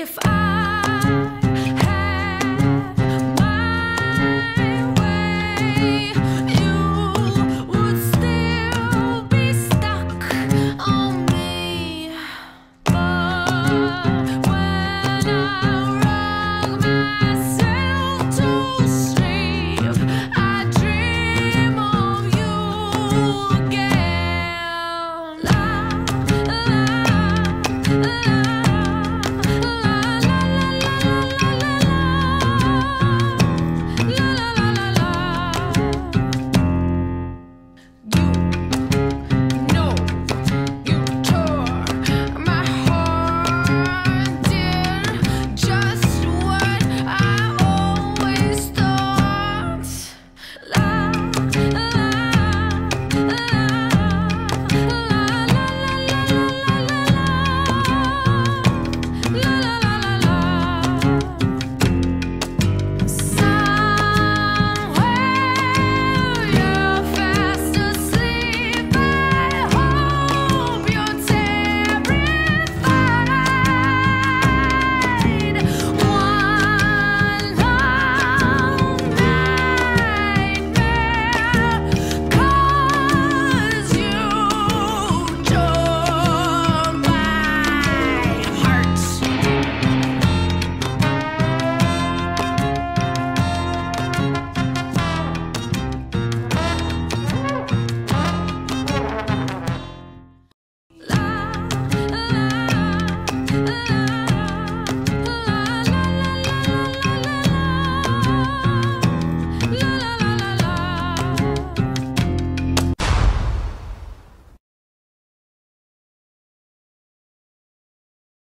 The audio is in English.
Hey Ooh.